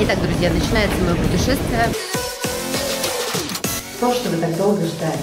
Итак, друзья, начинается мое путешествие. То, что вы так долго ждали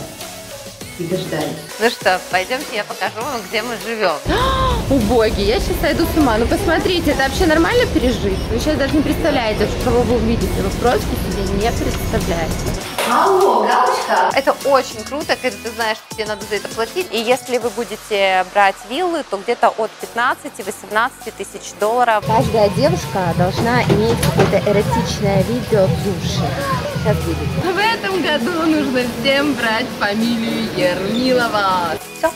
и дождались. Ну что, пойдемте, я покажу вам, где мы живем. Убоги, я сейчас сойду с ума. Ну посмотрите, это вообще нормально пережить? Вы сейчас даже не представляете, кого вы увидите. Вы просто себе не представляете. Алло, галочка! Это очень круто, когда ты знаешь, что тебе надо за это платить. И если вы будете брать виллы, то где-то от 15-18 тысяч долларов. Каждая девушка должна иметь какое-то эротичное видео в душе. Сейчас будет. В этом году нужно всем брать фамилию Ермилова. Все.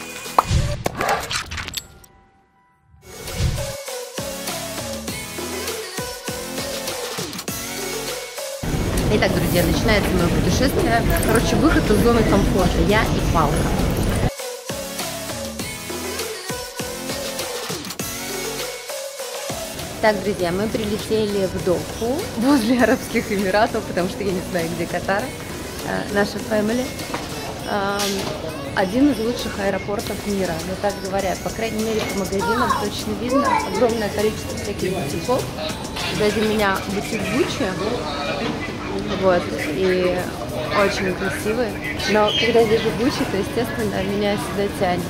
Итак, друзья, начинается мое путешествие. Короче, выход из зоны комфорта. Я и палка. Так, друзья, мы прилетели в Доху, возле Арабских Эмиратов, потому что я не знаю, где Катар, э, наша family. Один из лучших аэропортов мира, ну так говорят, по крайней мере по магазинам точно видно огромное количество всяких бутиков. Сзади меня бутик Гуччи, вот, и очень красивые. Но когда вижу Гуччи, то, естественно, меня сюда тянет.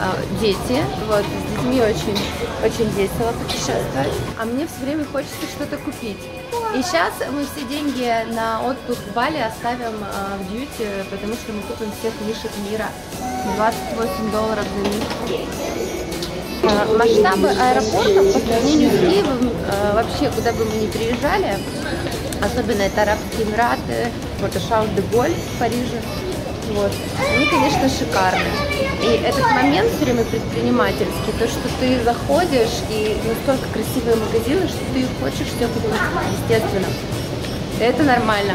А, дети, вот, с детьми очень, очень весело путешествовать. А мне все время хочется что-то купить. И сейчас мы все деньги на отпуск в Бали оставим а, в дьюти, потому что мы купим всех вишек мира. 28 долларов за них. А, масштабы аэропортов по сравнению с Киевом, а, вообще, куда бы мы ни приезжали, особенно это Арабские Эмираты, вот Шарл де Голь в Париже, вот, они, конечно, шикарны. И этот момент все время предпринимательский, то, что ты заходишь и настолько красивые магазины, что ты хочешь все купить, естественно. Это нормально.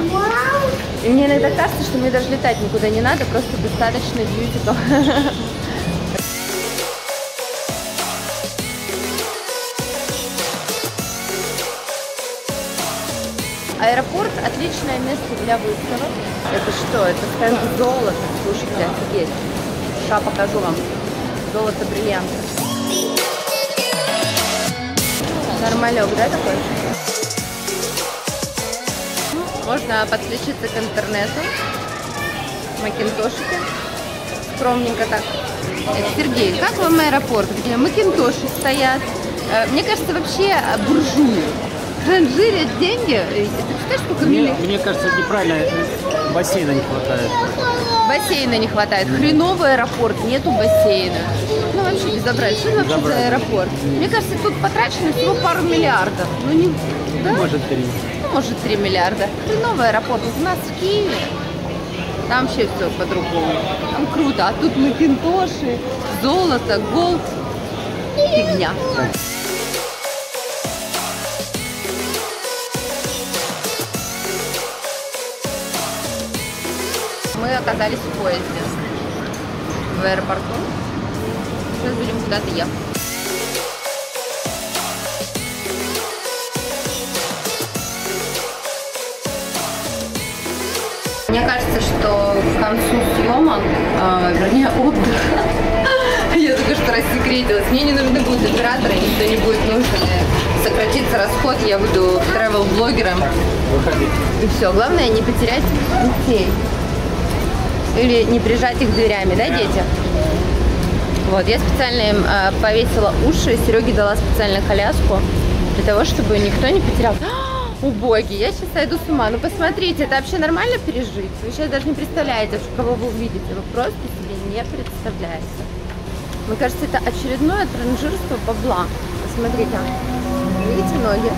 И мне иногда кажется, что мне даже летать никуда не надо, просто достаточно бьютиков. отличное место для выставок. Это что? Это стенд золота. Слушайте, офигеть. Сейчас покажу вам. Золото бриллианты. Нормалек, да, такой? Можно подключиться к интернету. Макинтошики. Скромненько так. Сергей, как вам аэропорт? Где макинтоши стоят? Э, мне кажется, вообще буржуи транжирят деньги. Ты представляешь, сколько мне, миллионов? Мне кажется, неправильно. Бассейна не хватает. Бассейна не хватает. Хреновый аэропорт, нету бассейна. Ну вообще безобразие. Что это вообще за аэропорт? Мне кажется, тут потрачено всего пару миллиардов. Ну не... Да? Может три. Ну, может три миллиарда. Хреновый аэропорт. У нас в Киеве там вообще все по-другому. Там круто. А тут макинтоши, золото, голд. Фигня. Оказались в поезде в аэропорту. Сейчас будем куда-то ехать. Мне кажется, что к концу съемок, э, вернее отдыха, я только что рассекретилась, мне не нужны будут операторы, никто не будет нужен. Сократится расход, я буду travel-блогером. И все, главное не потерять детей. Или не прижать их дверями, да, дети? Вот, я специально им э, повесила уши, Сереге дала специальную коляску, для того, чтобы никто не потерял. Убоги, я сейчас сойду с ума. Ну посмотрите, это вообще нормально пережить? Вы сейчас даже не представляете, кого вы увидите. Вы просто себе не представляете. Мне кажется, это очередное транжирство бабла. Посмотрите. Видите ноги?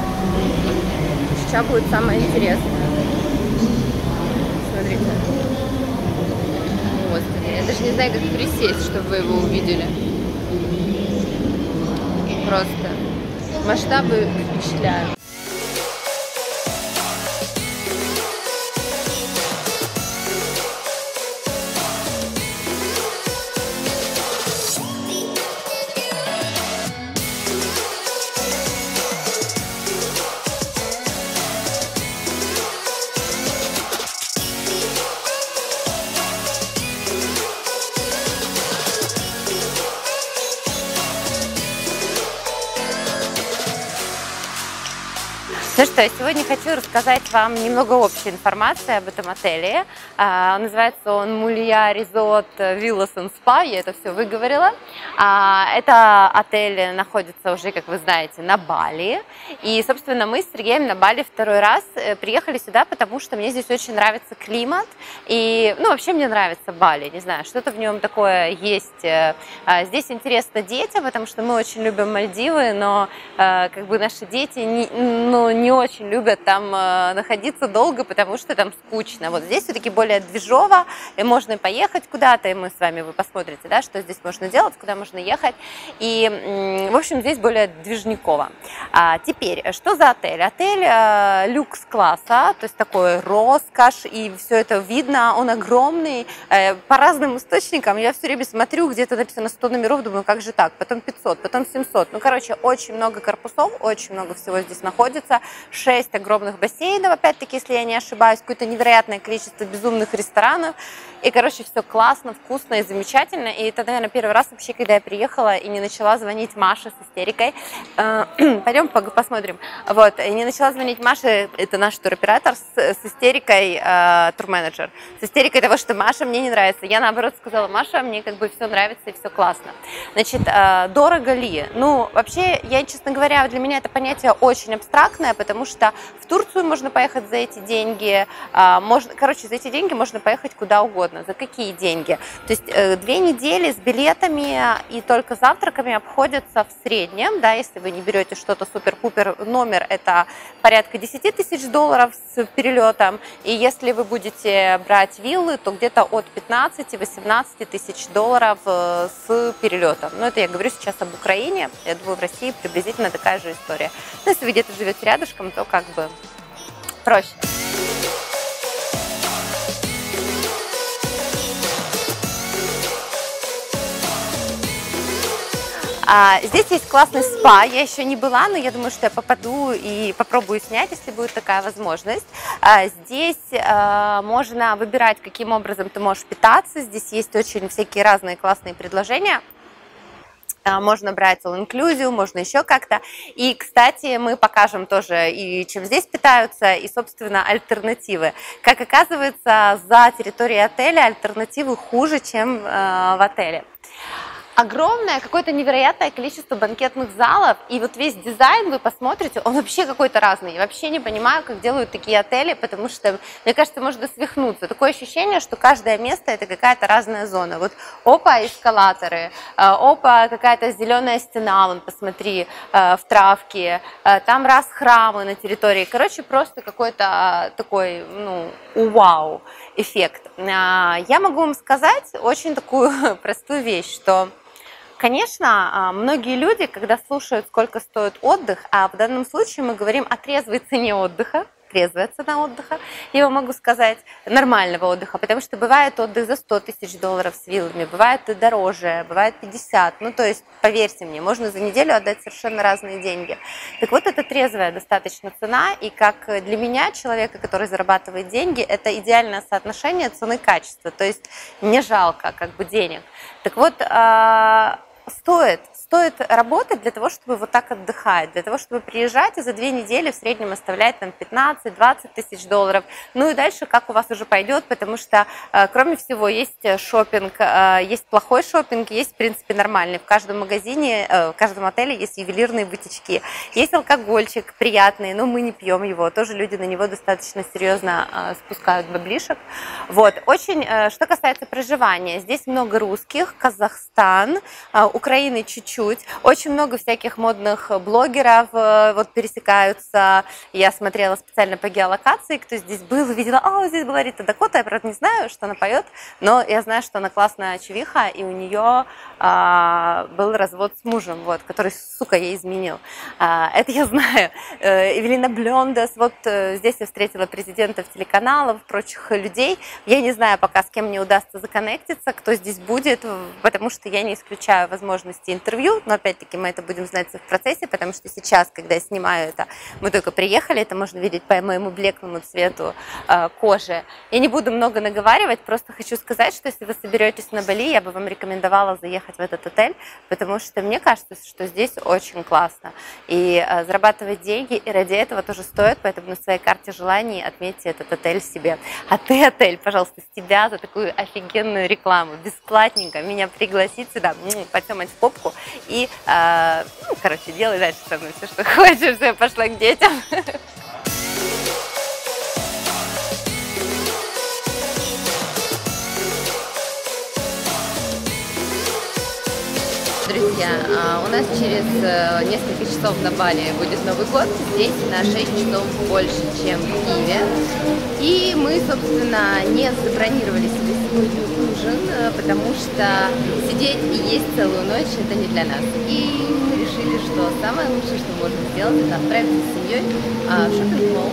Сейчас будет самое интересное. Смотрите. Я даже не знаю, как присесть, чтобы вы его увидели. Просто масштабы впечатляют. Ну что, сегодня хочу рассказать вам немного общей информации об этом отеле. А, называется он Мулья Резот Виллас Спа, я это все выговорила. А, это отель находится уже, как вы знаете, на Бали. И, собственно, мы с Сергеем на Бали второй раз э, приехали сюда, потому что мне здесь очень нравится климат. И, ну, вообще мне нравится Бали, не знаю, что-то в нем такое есть. Э, а, здесь интересно детям, потому что мы очень любим Мальдивы, но э, как бы наши дети не, ну, не не очень любят там э, находиться долго, потому что там скучно. Вот здесь все-таки более движово, и можно поехать куда-то, и мы с вами, вы посмотрите, да, что здесь можно делать, куда можно ехать. И, в общем, здесь более движниково. А теперь, что за отель? Отель э, люкс-класса, то есть такой роскошь, и все это видно, он огромный. Э, по разным источникам я все время смотрю, где-то написано 100 номеров, думаю, как же так? Потом 500, потом 700. Ну, короче, очень много корпусов, очень много всего здесь находится шесть огромных бассейнов, опять-таки, если я не ошибаюсь, какое-то невероятное количество безумных ресторанов. И, короче, все классно, вкусно и замечательно. И это, наверное, первый раз вообще, когда я приехала и не начала звонить Маше с истерикой. Э, Пойдем посмотрим. Вот, и не начала звонить Маше, это наш туроператор, с, с истерикой э, турменеджер. С истерикой того, что Маша мне не нравится. Я, наоборот, сказала, Маша, мне как бы все нравится и все классно. Значит, э, дорого ли? Ну, вообще, я, честно говоря, для меня это понятие очень абстрактное, потому что в Турцию можно поехать за эти деньги, э, можно, короче, за эти деньги можно поехать куда угодно угодно. За какие деньги? То есть э, две недели с билетами и только завтраками обходятся в среднем, да, если вы не берете что-то супер-пупер, номер это порядка 10 тысяч долларов с перелетом, и если вы будете брать виллы, то где-то от 15-18 тысяч долларов э, с перелетом. Но это я говорю сейчас об Украине, я думаю, в России приблизительно такая же история. Но если вы где-то живете рядышком, то как бы проще. А, здесь есть классный спа, я еще не была, но я думаю, что я попаду и попробую снять, если будет такая возможность. А, здесь а, можно выбирать, каким образом ты можешь питаться, здесь есть очень всякие разные классные предложения. Можно брать all inclusive, можно еще как-то. И, кстати, мы покажем тоже и чем здесь питаются, и, собственно, альтернативы. Как оказывается, за территорией отеля альтернативы хуже, чем э, в отеле огромное, какое-то невероятное количество банкетных залов, и вот весь дизайн, вы посмотрите, он вообще какой-то разный. Я вообще не понимаю, как делают такие отели, потому что, мне кажется, можно свихнуться. Такое ощущение, что каждое место это какая-то разная зона. Вот опа, эскалаторы, э, опа, какая-то зеленая стена, вон, посмотри, э, в травке, э, там раз храмы на территории. Короче, просто какой-то такой, ну, вау эффект. Я могу вам сказать очень такую простую вещь, что Конечно, а, многие люди, когда слушают, сколько стоит отдых, а в данном случае мы говорим о трезвой цене отдыха, трезвая цена отдыха, я вам могу сказать, нормального отдыха, потому что бывает отдых за 100 тысяч долларов с виллами, бывает и дороже, бывает 50, ну то есть, поверьте мне, можно за неделю отдать совершенно разные деньги. Так вот, это трезвая достаточно цена, и как для меня, человека, который зарабатывает деньги, это идеальное соотношение цены-качества, то есть не жалко как бы денег. Так вот, а, стоит, стоит работать для того, чтобы вот так отдыхать, для того, чтобы приезжать и за две недели в среднем оставлять там 15-20 тысяч долларов. Ну и дальше как у вас уже пойдет, потому что, э, кроме всего, есть шопинг, э, есть плохой шопинг, есть, в принципе, нормальный. В каждом магазине, э, в каждом отеле есть ювелирные бутички, есть алкогольчик приятный, но мы не пьем его, тоже люди на него достаточно серьезно спускают баблишек. Вот, очень, что касается проживания, здесь много русских, Казахстан, Украины чуть-чуть. Очень много всяких модных блогеров э, вот пересекаются. Я смотрела специально по геолокации, кто здесь был, видела, а, здесь была Рита Дакота. Я, правда, не знаю, что она поет, но я знаю, что она классная чувиха, и у нее а, был развод с мужем, вот, который, сука, ей изменил. А, это я знаю. Э, Эвелина Блендес, вот э, здесь я встретила президентов телеканалов, прочих людей. Я не знаю пока, с кем мне удастся законнектиться, кто здесь будет, потому что я не исключаю возможности интервью, говорил, но опять-таки мы это будем знать в процессе, потому что сейчас, когда я снимаю это, мы только приехали, это можно видеть по моему блеклому цвету э, кожи. Я не буду много наговаривать, просто хочу сказать, что если вы соберетесь на Бали, я бы вам рекомендовала заехать в этот отель, потому что мне кажется, что здесь очень классно. И э, зарабатывать деньги, и ради этого тоже стоит, поэтому на своей карте желаний отметьте этот отель себе. А ты, отель, пожалуйста, с тебя за такую офигенную рекламу, бесплатненько меня пригласить сюда, потемать в попку и, э, ну, короче, делай дальше со мной все, что хочешь, я пошла к детям. друзья, а, у нас через э, несколько часов на Бали будет Новый год. Здесь на 6 часов больше, чем в Киеве. И мы, собственно, не забронировали себе ужин, э, потому что сидеть и есть целую ночь – это не для нас. И мы решили, что самое лучшее, что можно сделать, это отправиться с семьей а, в шопинг-молл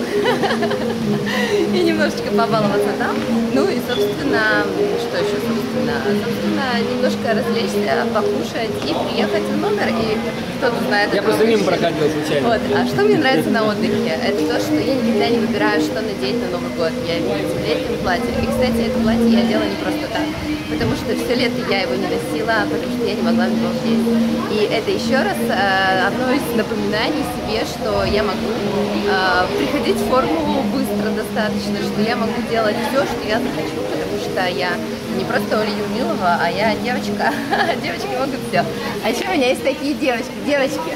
и немножечко побаловаться там. Ну и, собственно, что еще, собственно? Собственно, немножко развлечься, покушать и приехать в номер, и кто-то знает. Я просто мимо проходил случайно. Вот. А что мне нравится на отдыхе? Это то, что я никогда не выбираю, что надеть на Новый год. Я в летнем платье. И, кстати, это платье я делала не просто так, потому что все лето я его не носила, потому что я не могла в него влезть. И это еще раз э, одно из напоминаний себе, что я могу э, приходить в форму быстро достаточно, что я могу делать все, что я захочу, потому что я не просто Оля Юмилова, а я девочка. Девочки могут все. А еще у меня есть такие девочки, девочки,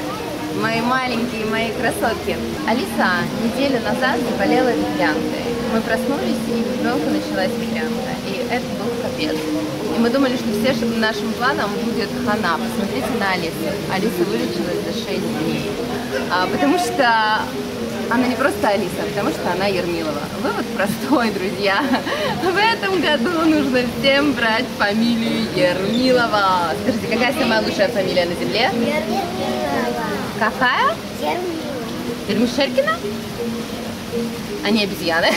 мои маленькие, мои красотки. Алиса неделю назад заболела ветрянкой. Мы проснулись, и у ребенка началась ветрянка. Это был капец. И мы думали, что все нашим планам будет хана. Посмотрите на Алису. Алиса вылечилась за 6 дней. А, потому что она не просто Алиса, а потому что она Ермилова. Вывод простой, друзья. В этом году нужно всем брать фамилию Ермилова. Скажите, какая самая лучшая фамилия на земле? Ермилова. Какая? Ермилова. Ермишелькина? Они обезьяны.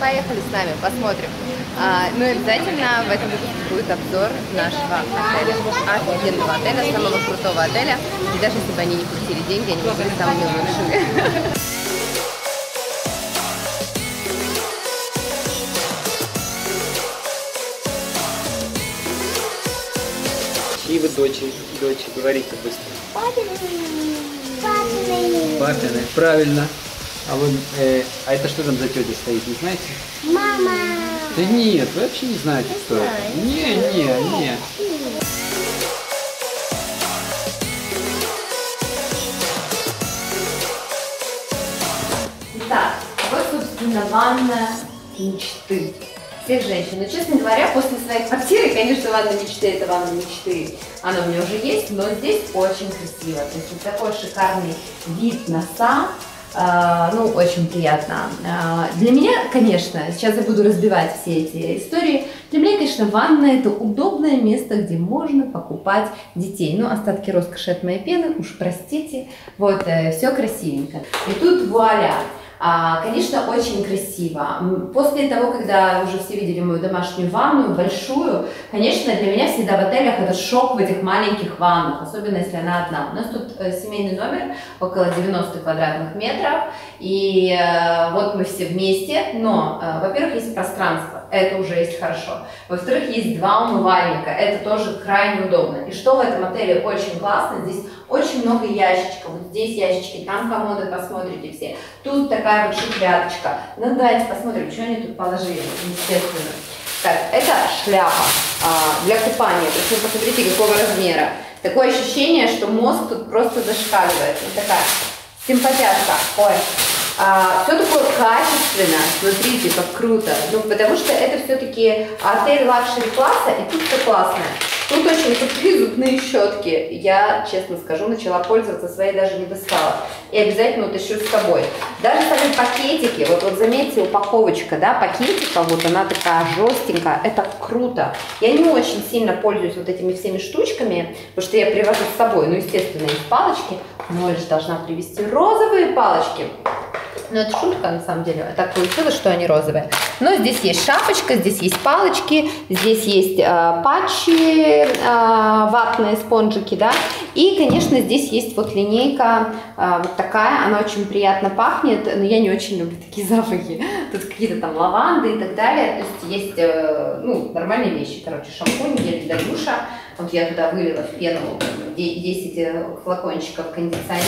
Поехали с нами, посмотрим. А, ну и обязательно в этом выпуске будет обзор нашего отеля, офигенного отеля, самого крутого отеля. И даже если бы они не платили деньги, они были самыми лучшими. Чьи вы дочери, дочери, говорите быстро. Папины. Папины. Папины, правильно. А вы, э, а это что там за тетя стоит, не знаете? Мама. Да нет, вы вообще не знаете, кто это. Не, не, не. Итак, вот, собственно, ванна мечты всех женщин. Но, честно говоря, после своей квартиры, конечно, ванна мечты – это ванна мечты. Она у меня уже есть, но здесь очень красиво. То есть вот такой шикарный вид на сад, ну, очень приятно. Uh, для меня, конечно, сейчас я буду разбивать все эти истории, для меня, конечно, ванна это удобное место, где можно покупать детей. Ну, остатки роскоши от моей пены, уж простите, вот, э, все красивенько. И тут вуаля, а, конечно, очень красиво. После того, когда уже все видели мою домашнюю ванну, большую, конечно, для меня всегда в отелях это шок в этих маленьких ваннах, особенно если она одна. У нас тут э, семейный номер, около 90 квадратных метров, и э, вот мы все вместе, но, э, во-первых, есть пространство, это уже есть хорошо. Во-вторых, есть два умывальника, это тоже крайне удобно. И что в этом отеле очень классно, здесь очень много ящичков. Вот здесь ящички, там комоды, посмотрите все. Тут такая вот шухлядочка. Ну, давайте посмотрим, что они тут положили, естественно. Так, это шляпа а, для купания. То есть вы посмотрите, какого размера. Такое ощущение, что мозг тут просто зашкаливает. Вот такая симпатяшка. Ой, а, все такое качественно, смотрите, как круто. Ну, потому что это все-таки отель luxury класса, и тут все классное. Тут очень крутые зубные щетки. Я, честно скажу, начала пользоваться, своей даже не достала. И обязательно утащу с собой. Даже сами пакетики, вот, вот заметьте, упаковочка, да, пакетика, вот она такая жестенькая, это круто. Я не очень сильно пользуюсь вот этими всеми штучками, потому что я привожу с собой, ну, естественно, есть палочки, но я же должна привезти розовые палочки. Но это шутка, на самом деле. Так получилось, что они розовые. Но здесь есть шапочка, здесь есть палочки, здесь есть э, патчи, э, ватные спонжики, да. И, конечно, здесь есть вот линейка э, вот такая, она очень приятно пахнет, но я не очень люблю такие запахи. Тут какие-то там лаванды и так далее. То есть есть, э, ну, нормальные вещи. Короче, шампунь, гель для душа. Вот я туда вылила в пену 10 флакончиков кондиционер.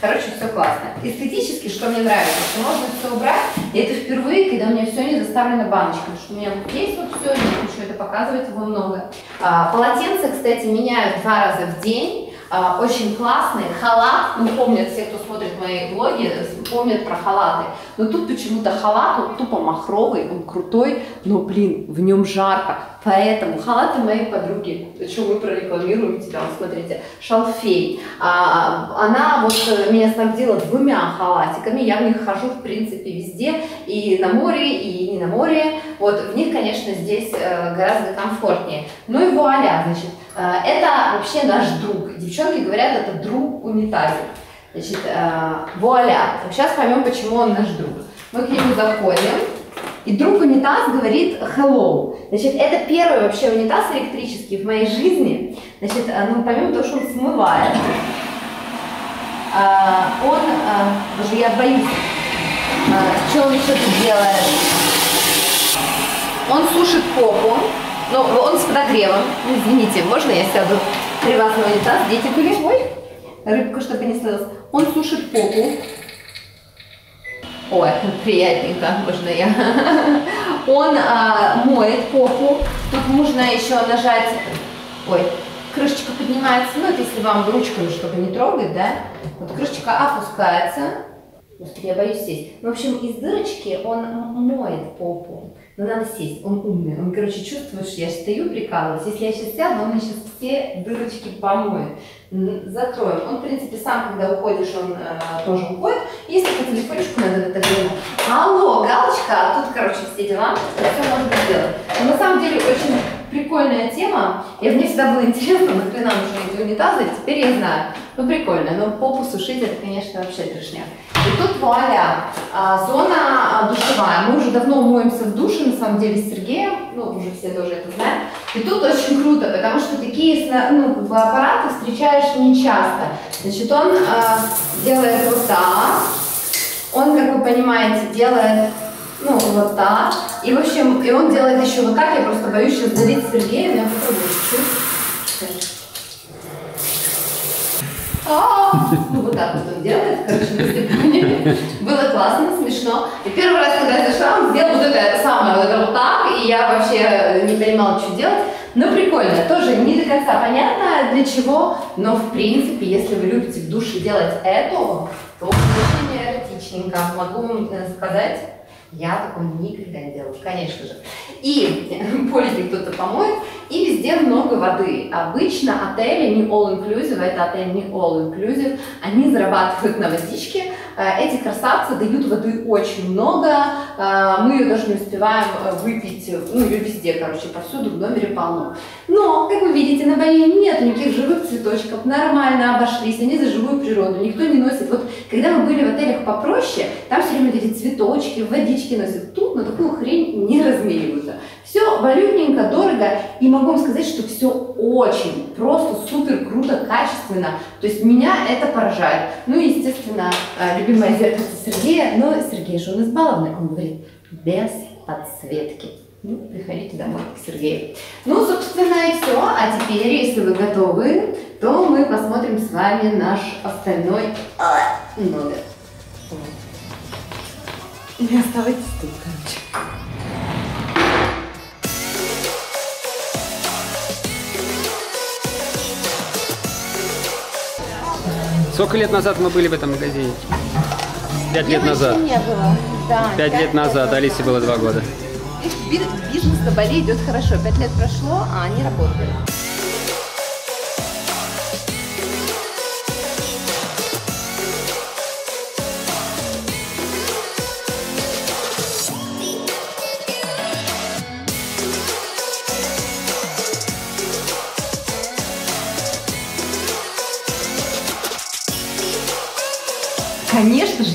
Короче, все классно. Эстетически, что мне нравится, что можно все убрать. И это впервые, когда у меня все не заставлено баночками. Что у меня вот здесь вот все, не хочу это показывать, его много. А, полотенца, кстати, меняют два раза в день. А, очень классный халат, ну помнят все, кто смотрит мои блоги, помнят про халаты. Но тут почему-то халат, он тупо махровый, он крутой, но, блин, в нем жарко. Поэтому халаты моей подруги, что мы прорекламируем тебя, вот смотрите, шалфей. А, она вот э, меня снабдила двумя халатиками, я в них хожу, в принципе, везде, и на море, и не на море. Вот, в них, конечно, здесь э, гораздо комфортнее. Ну и вуаля, значит, это вообще наш друг. Девчонки говорят, это друг унитаза. Значит, вуаля. Сейчас поймем, почему он наш друг. Мы к нему заходим, и друг унитаз говорит hello. Значит, это первый вообще унитаз электрический в моей жизни. Значит, э, ну, помимо того, что он смывает, он, даже я боюсь, что он тут делает. Он сушит попу, но он с подогревом. Извините, можно я сяду при вас на унитаз? Дети были? Ой, рыбка, чтобы не слилась. Он сушит попу, Ой, приятненько, можно я. Он а, моет попу. Тут можно еще нажать... Ой, крышечка поднимается. Ну, это если вам ручками, чтобы не трогать, да? Вот крышечка опускается. Я боюсь сесть. Ну, в общем, из дырочки он моет попу. Но надо сесть, он умный. Он, короче, чувствует, что я стою, прикалываюсь. Если я сейчас сяду, он мне сейчас все дырочки помоет закроем. Он, в принципе, сам, когда уходишь, он э, тоже уходит. Если по телефончику надо это время, алло, галочка, а тут, короче, все дела, все можно сделать. Но на самом деле очень прикольная тема. Я мне всегда было интересно, нахрена нужны эти унитазы, теперь я знаю. Ну, прикольно, но попу сушить, это, конечно, вообще трешняк. И тут вуаля, а, зона а, душевая. Мы уже давно моемся в душе, на самом деле, с Сергеем, ну, уже все тоже это знают. И тут очень круто, потому что такие ну, как аппараты встречаешь не часто. Значит, он а, делает вот так, он, как вы понимаете, делает ну, вот так. И, в общем, и он делает еще вот так. Я просто боюсь сейчас залить Сергея, но я попробую чуть-чуть. Вот так вот он делает, короче. Было классно, смешно. И первый раз, когда я зашла, он сделал вот это самое, вот это вот так, и я вообще не понимала, что делать. Но прикольно, тоже не до конца понятно для чего, но в принципе, если вы любите в душе делать это, то очень эротичненько. Могу вам сказать, я такого никогда не делала, конечно же. И полите кто-то помоет, и везде много воды. Обычно отели не all-inclusive, это отель не all-inclusive, они зарабатывают на водичке. Э, эти красавцы дают воды очень много, э, мы ее даже не успеваем э, выпить, ну ее везде, короче, повсюду в номере полно. Но, как вы видите, на Бали нет никаких живых цветочков, нормально обошлись, они за живую природу, никто не носит. Вот когда мы были в отелях попроще, там все время эти цветочки, водички носят. Тут на такую хрень не размериваются. Все валютненько, дорого, и могу вам сказать, что все очень, просто супер круто, качественно. То есть меня это поражает. Ну и, естественно, любимая зеркальце Сергея, но Сергей же он избалованный, он говорит, без подсветки. Ну, приходите домой к Сергею. Ну, собственно, и все. А теперь, если вы готовы, то мы посмотрим с вами наш остальной номер. Не оставайтесь тут, короче. Сколько лет назад мы были в этом магазине? Пять лет назад. не было. Да, пять, лет назад, Алисе было два года. Бизнес на Бали идет хорошо. Пять лет прошло, а они работают.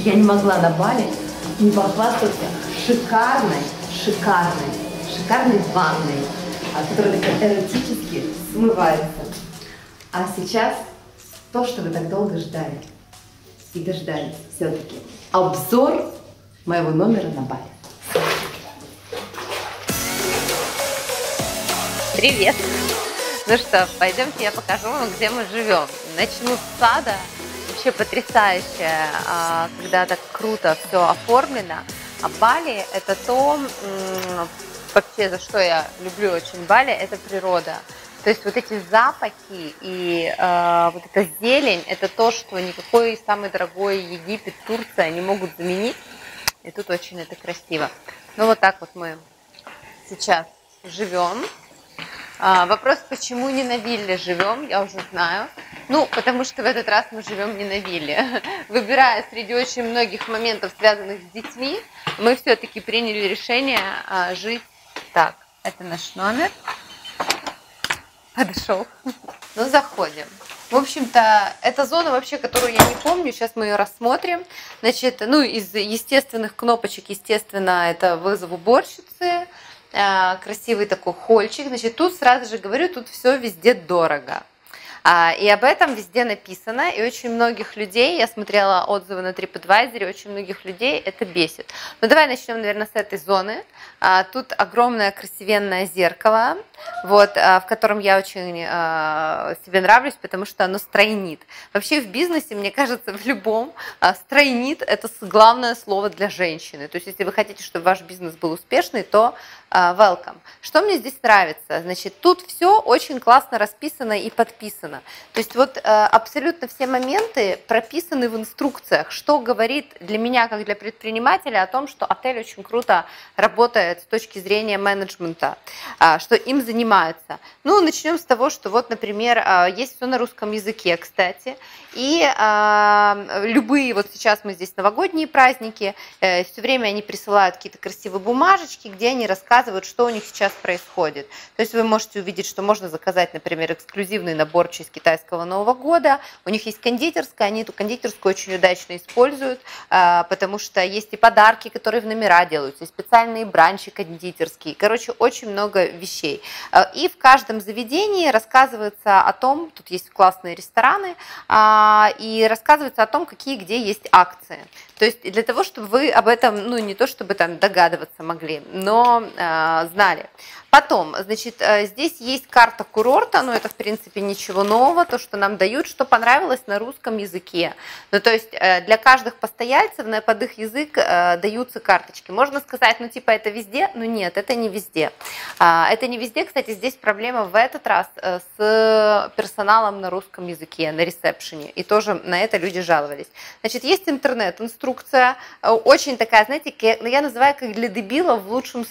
Я не могла на Бали не похвастаться шикарной, шикарной, шикарной ванной, а, которая так эротически смывается. А сейчас то, что вы так долго ждали и дождались все-таки. Обзор моего номера на Бали. Привет! Ну что, пойдемте я покажу вам, где мы живем. Начну с сада. Вообще потрясающе, а, когда так круто все оформлено. А Бали это то, вообще за что я люблю очень Бали, это природа. То есть вот эти запахи и э, вот эта зелень, это то, что никакой самый дорогой Египет, Турция не могут заменить. И тут очень это красиво. Ну вот так вот мы сейчас живем. А, вопрос, почему не на вилле живем, я уже знаю. Ну, потому что в этот раз мы живем не на вилле. Выбирая среди очень многих моментов, связанных с детьми, мы все-таки приняли решение а, жить так. Это наш номер. Подошел. Ну, заходим. В общем-то, это зона вообще, которую я не помню, сейчас мы ее рассмотрим. Значит, ну, из естественных кнопочек, естественно, это вызов уборщицы, красивый такой хольчик. Значит, тут сразу же говорю, тут все везде дорого. А, и об этом везде написано, и очень многих людей, я смотрела отзывы на TripAdvisor, очень многих людей это бесит. Ну давай начнем, наверное, с этой зоны. А, тут огромное красивенное зеркало, вот, а, в котором я очень себе нравлюсь, потому что оно стройнит. Вообще в бизнесе, мне кажется, в любом стройнит – это главное слово для женщины. То есть если вы хотите, чтобы ваш бизнес был успешный, то welcome. Что мне здесь нравится? Значит, тут все очень классно расписано и подписано. То есть вот абсолютно все моменты прописаны в инструкциях, что говорит для меня, как для предпринимателя, о том, что отель очень круто работает с точки зрения менеджмента, что им занимаются. Ну, начнем с того, что вот, например, есть все на русском языке, кстати, и любые, вот сейчас мы здесь новогодние праздники, э, все время они присылают какие-то красивые бумажечки, где они рассказывают, что у них сейчас происходит. То есть вы можете увидеть, что можно заказать, например, эксклюзивный набор честь китайского Нового года. У них есть кондитерская, они эту кондитерскую очень удачно используют, а, потому что есть и подарки, которые в номера делаются, и специальные бранчи кондитерские. Короче, очень много вещей. А, и в каждом заведении рассказывается о том, тут есть классные рестораны, а, и рассказывается о том, какие где есть акции. То есть для того, чтобы вы об этом, ну не то чтобы там догадываться могли, но знали. Потом, значит, э, здесь есть карта курорта, но это, в принципе, ничего нового, то, что нам дают, что понравилось на русском языке. Ну, то есть э, для каждых постояльцев на под их язык э, даются карточки. Можно сказать, ну, типа, это везде? Ну, нет, это не везде. А, это не везде, кстати, здесь проблема в этот раз с персоналом на русском языке, на ресепшене, и тоже на это люди жаловались. Значит, есть интернет-инструкция, очень такая, знаете, я называю как для дебилов в лучшем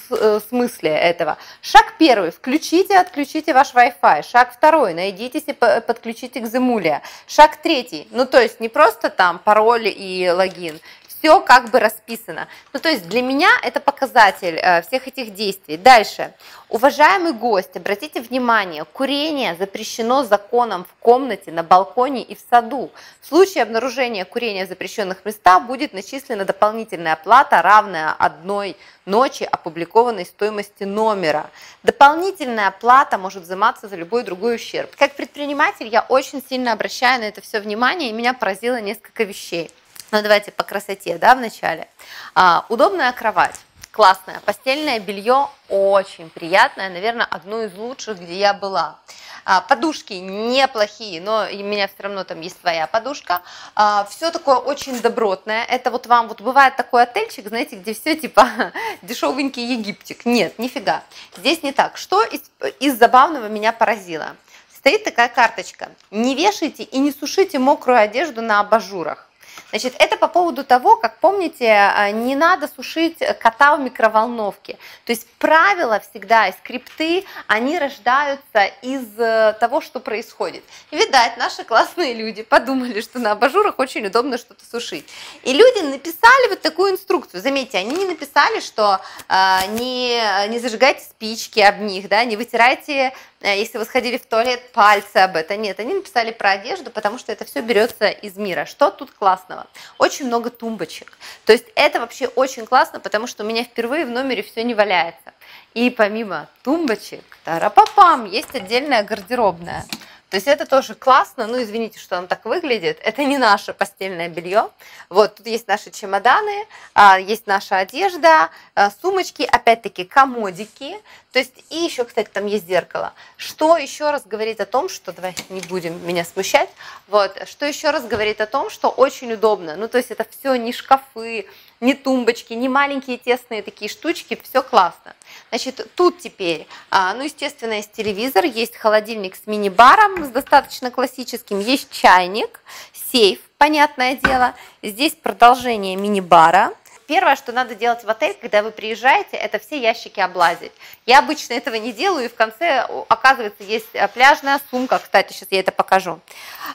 смысле этого – Шаг первый. Включите, отключите ваш Wi-Fi. Шаг второй. Найдитесь и подключите к Земулия. Шаг третий. Ну, то есть не просто там пароль и логин все как бы расписано. Ну, то есть для меня это показатель э, всех этих действий. Дальше. Уважаемый гость, обратите внимание, курение запрещено законом в комнате, на балконе и в саду. В случае обнаружения курения в запрещенных местах будет начислена дополнительная плата, равная одной ночи опубликованной стоимости номера. Дополнительная плата может взиматься за любой другой ущерб. Как предприниматель я очень сильно обращаю на это все внимание, и меня поразило несколько вещей. Ну, давайте по красоте, да, вначале. А, удобная кровать. Классное. Постельное белье очень приятное. Наверное, одно из лучших, где я была. А, подушки неплохие, но у меня все равно там есть своя подушка. А, все такое очень добротное. Это вот вам, вот бывает такой отельчик, знаете, где все типа дешевенький Египтик. Нет, нифига. Здесь не так. Что из, из забавного меня поразило? Стоит такая карточка. Не вешайте и не сушите мокрую одежду на абажурах. Значит, это по поводу того, как помните, а, не надо сушить кота в микроволновке. То есть правила всегда скрипты, они рождаются из э, того, что происходит. Видать, наши классные люди подумали, что на абажурах очень удобно что-то сушить. И люди написали вот такую инструкцию. Заметьте, они не написали, что э, не, не зажигайте спички об них, да, не вытирайте Э, если вы сходили в туалет, пальцы об это. Нет, они написали про одежду, потому что это все берется из мира. Что тут классного? Очень много тумбочек. То есть это вообще очень классно, потому что у меня впервые в номере все не валяется. И помимо тумбочек, тарапапам, есть отдельная гардеробная. То есть это тоже классно, ну извините, что он так выглядит. Это не наше постельное белье. Вот тут есть наши чемоданы, а, есть наша одежда, а, сумочки, опять-таки комодики. То есть и еще, кстати, там есть зеркало. Что еще раз говорит о том, что давай не будем меня смущать. Вот что еще раз говорит о том, что очень удобно. Ну то есть это все не шкафы, ни тумбочки, ни маленькие тесные такие штучки, все классно. Значит, тут теперь, а, ну, естественно, есть телевизор, есть холодильник с мини-баром, с достаточно классическим, есть чайник, сейф, понятное дело, здесь продолжение мини-бара, Первое, что надо делать в отель, когда вы приезжаете, это все ящики облазить. Я обычно этого не делаю, и в конце, оказывается, есть э, пляжная сумка. Кстати, сейчас я это покажу.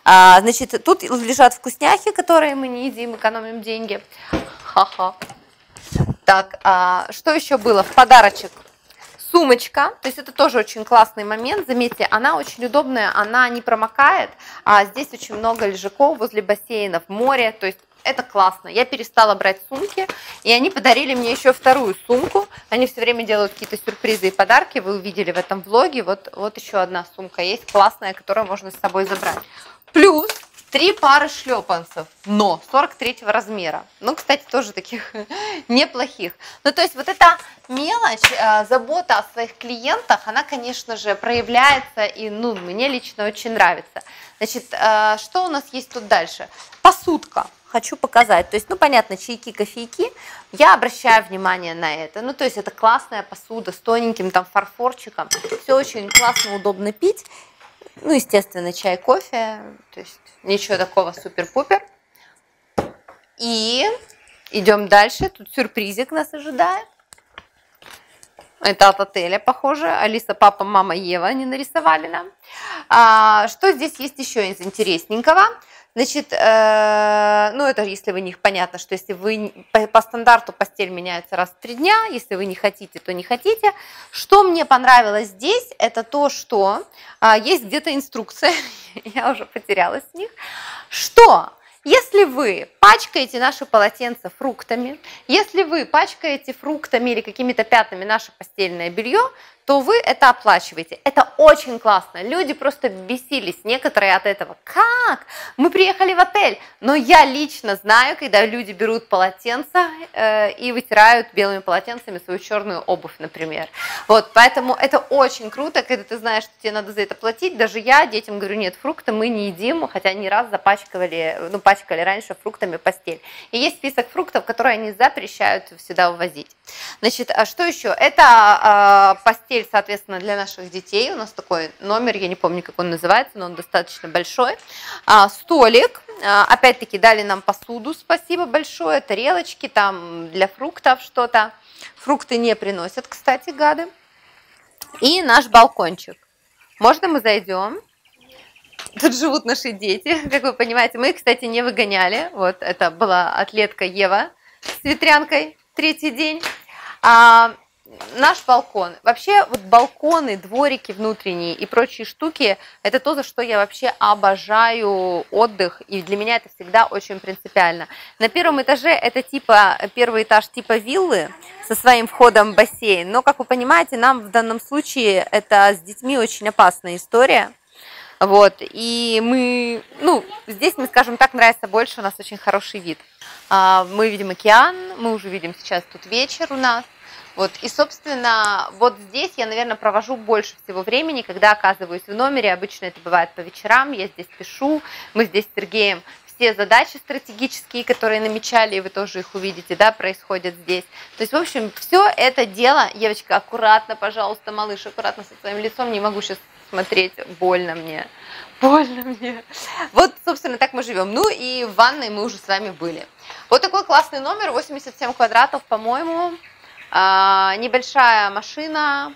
А, значит, тут лежат вкусняхи, которые мы не едим, экономим деньги. Ха-ха. Так, а, что еще было в подарочек? Сумочка, то есть это тоже очень классный момент, заметьте, она очень удобная, она не промокает, а здесь очень много лежаков возле бассейна, в море, то есть это классно. Я перестала брать сумки, и они подарили мне еще вторую сумку. Они все время делают какие-то сюрпризы и подарки. Вы увидели в этом влоге. Вот, вот еще одна сумка есть классная, которую можно с собой забрать. Плюс Три пары шлепанцев, но 43 размера. Ну, кстати, тоже таких неплохих. Ну, то есть вот эта мелочь, э, забота о своих клиентах, она, конечно же, проявляется и, ну, мне лично очень нравится. Значит, э, что у нас есть тут дальше? Посудка. Хочу показать. То есть, ну, понятно, чайки, кофейки. Я обращаю внимание на это. Ну, то есть, это классная посуда с тоненьким там фарфорчиком. Все очень классно, удобно пить. Ну, естественно, чай, кофе, то есть ничего такого супер-пупер. И идем дальше. Тут сюрпризик нас ожидает. Это от отеля, похоже. Алиса, папа, мама, Ева они нарисовали нам. А, что здесь есть еще из интересненького? Значит, э, ну это если вы не понятно, что если вы по, стандарту постель меняется раз в три дня, если вы не хотите, то не хотите. Что мне понравилось здесь, это то, что э, есть где-то инструкция, я уже потерялась с них, что если вы пачкаете наши полотенца фруктами, если вы пачкаете фруктами или какими-то пятнами наше постельное белье, то вы это оплачиваете. Это очень классно. Люди просто бесились, некоторые от этого. Как? Мы приехали в отель. Но я лично знаю, когда люди берут полотенца э, и вытирают белыми полотенцами свою черную обувь, например. Вот, поэтому это очень круто, когда ты знаешь, что тебе надо за это платить. Даже я детям говорю, нет, фрукты мы не едим, хотя не раз запачкали, ну, пачкали раньше фруктами постель. И есть список фруктов, которые они запрещают сюда увозить. Значит, а что еще? Это э, постель соответственно, для наших детей. У нас такой номер, я не помню, как он называется, но он достаточно большой. А, столик. А, опять-таки дали нам посуду, спасибо большое. Тарелочки там для фруктов что-то. Фрукты не приносят, кстати, гады. И наш балкончик. Можно мы зайдем? Тут живут наши дети, как вы понимаете. Мы их, кстати, не выгоняли. Вот это была атлетка Ева с ветрянкой третий день. А, наш балкон. Вообще вот балконы, дворики внутренние и прочие штуки, это то, за что я вообще обожаю отдых, и для меня это всегда очень принципиально. На первом этаже это типа, первый этаж типа виллы со своим входом в бассейн, но, как вы понимаете, нам в данном случае это с детьми очень опасная история. Вот, и мы, ну, здесь, мы скажем так, нравится больше, у нас очень хороший вид. А, мы видим океан, мы уже видим сейчас тут вечер у нас, вот, и, собственно, вот здесь я, наверное, провожу больше всего времени, когда оказываюсь в номере. Обычно это бывает по вечерам, я здесь пишу, мы здесь с Сергеем все задачи стратегические, которые намечали, и вы тоже их увидите, да, происходят здесь. То есть, в общем, все это дело, девочка, аккуратно, пожалуйста, малыш, аккуратно со своим лицом, не могу сейчас смотреть, больно мне, больно мне. Вот, собственно, так мы живем. Ну и в ванной мы уже с вами были. Вот такой классный номер, 87 квадратов, по-моему, а, небольшая машина,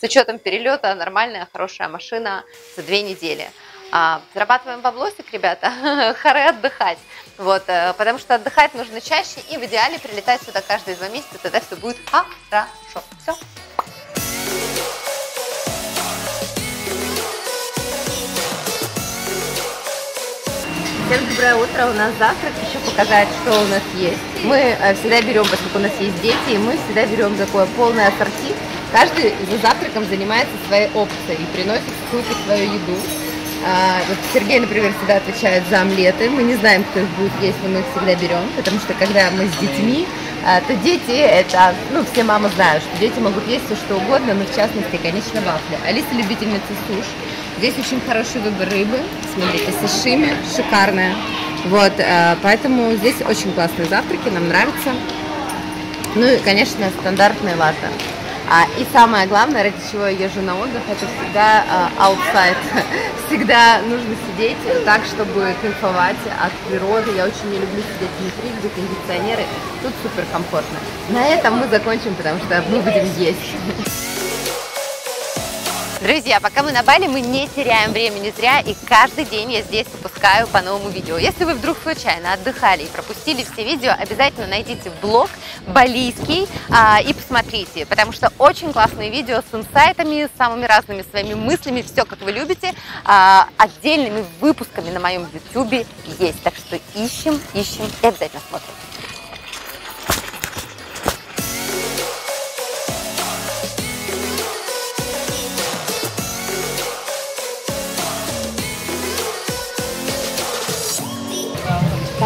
с учетом перелета, нормальная, хорошая машина за две недели. А, зарабатываем баблосик, ребята, хоры отдыхать. Вот, э, потому что отдыхать нужно чаще и в идеале прилетать сюда каждые два месяца, тогда все будет хорошо. Все. Всем доброе утро, у нас завтрак, еще показать, что у нас есть. Мы э, всегда берем, поскольку у нас есть дети, и мы всегда берем такое полное ассорти. Каждый за завтраком занимается своей опцией и приносит какую-то свою еду. А, вот Сергей, например, всегда отвечает за омлеты. Мы не знаем, кто их будет есть, но мы их всегда берем, потому что когда мы с детьми, а, то дети это, ну, все мамы знают, что дети могут есть все что угодно, но в частности, конечно, вафли. Алиса любительница суш. Здесь очень хороший выбор рыбы. Смотрите, сашими шикарная. Вот, а, поэтому здесь очень классные завтраки, нам нравится. Ну и, конечно, стандартные латте. А, и самое главное, ради чего я езжу на отдых, это всегда а, outside. всегда нужно сидеть так, чтобы кайфовать от природы. Я очень не люблю сидеть внутри, где кондиционеры. Тут супер комфортно. На этом мы закончим, потому что мы будем есть. Друзья, пока мы на Бали, мы не теряем времени зря, и каждый день я здесь выпускаю по новому видео. Если вы вдруг случайно отдыхали и пропустили все видео, обязательно найдите блог балийский а, и посмотрите, потому что очень классные видео с инсайтами, с самыми разными своими мыслями, все как вы любите, а, отдельными выпусками на моем YouTube есть. Так что ищем, ищем и обязательно смотрим.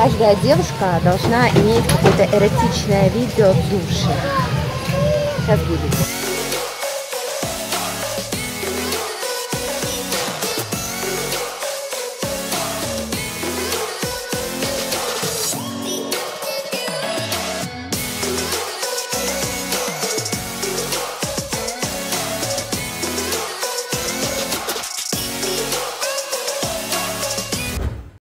Каждая девушка должна иметь какое-то эротичное видео в душе. Сейчас будет.